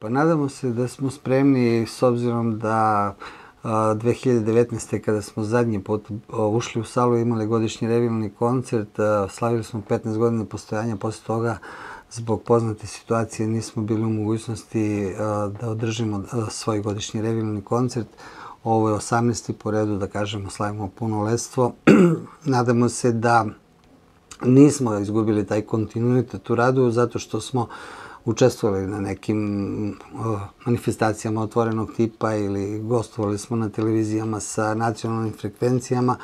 Pa nadamo se da smo spremni s obzirom da 2019. kada smo zadnji put ušli u salu imali godišnji revilni koncert, slavili smo 15 godina postojanja, posle toga zbog poznate situacije nismo bili u mogućnosti da održimo svoj godišnji revilni koncert. Ovo je 18. po redu, da kažemo, slavimo puno letstvo. Nadamo se da nismo izgubili taj kontinuitet u radu, zato što smo učestvovali na nekim manifestacijama otvorenog tipa ili gostovali smo na televizijama sa nacionalnim frekvencijama,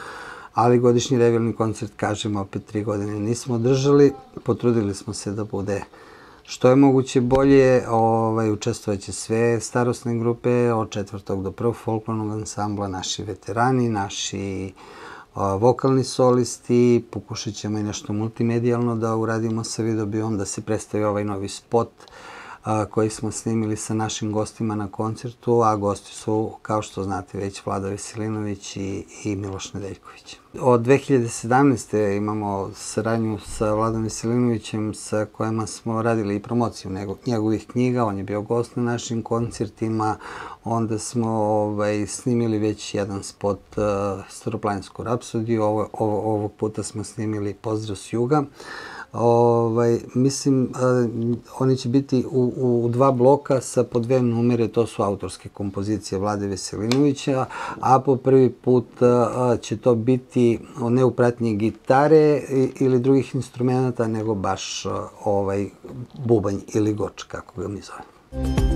ali godišnji revilni koncert, kažemo, opet tri godine nismo držali. Potrudili smo se da bude što je moguće bolje. Ovaj, učestvovaće sve starostne grupe, od četvrtog do prvog folklornog ansambla, naši veterani, naši vokalni solisti, pokušat ćemo i nešto multimedijalno da uradimo sa videobijom, da se predstavi ovaj novi spot koji smo snimili sa našim gostima na koncertu, a gosti su, kao što znate, već Vlada Veselinović i, i Miloš Nedeljković. Od 2017. imamo saradnju sa Vladom Veselinovićem sa kojima smo radili i promociju njegovih knjiga, on je bio gost na našim koncertima, onda smo ovaj, snimili već jedan spot uh, Staroplansku rapsodiju, ovo, ovo, ovog puta smo snimili Pozdrav s juga. Ovaj, mislim, oni će biti u, u dva bloka sa po dve numere, to su autorske kompozicije Vlade Veselinovića, a po prvi put će to biti ne u pratnji gitare ili drugih instrumenta, nego baš ovaj bubanj ili goč, kako ga mi zovemo.